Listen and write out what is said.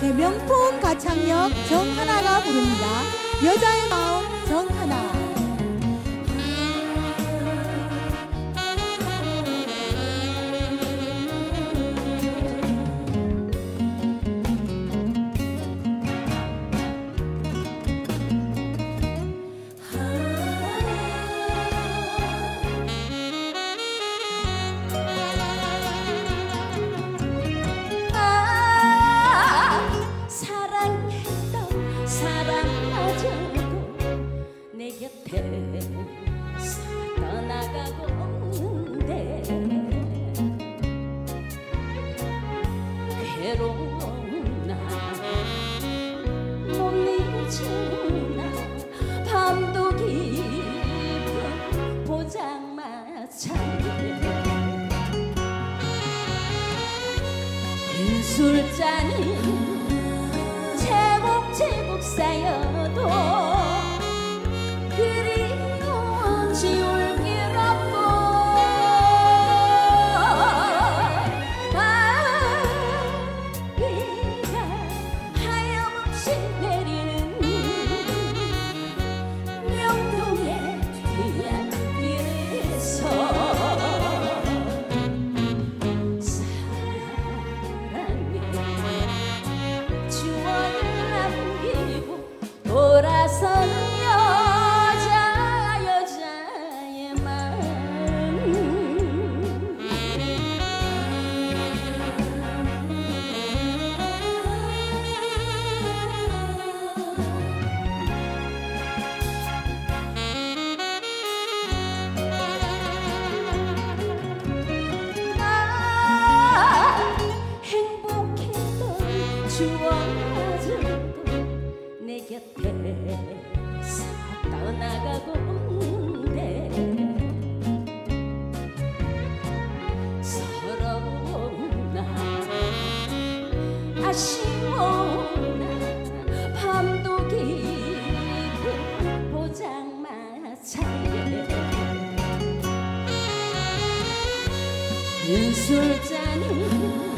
네, 명품 가창력 정하나가 부릅니다. 여자의 마음 정하나. 괴로운 나못 잊은 나 밤도 깊은 포장마차에 빈 술잔이 제목제목 쌓여 돌아서는 여자 여자의 마음 곁에서 떠나가고 온데 서러웠나 아쉬웠나 밤도 길고 보장마차에 네. 눈술잔이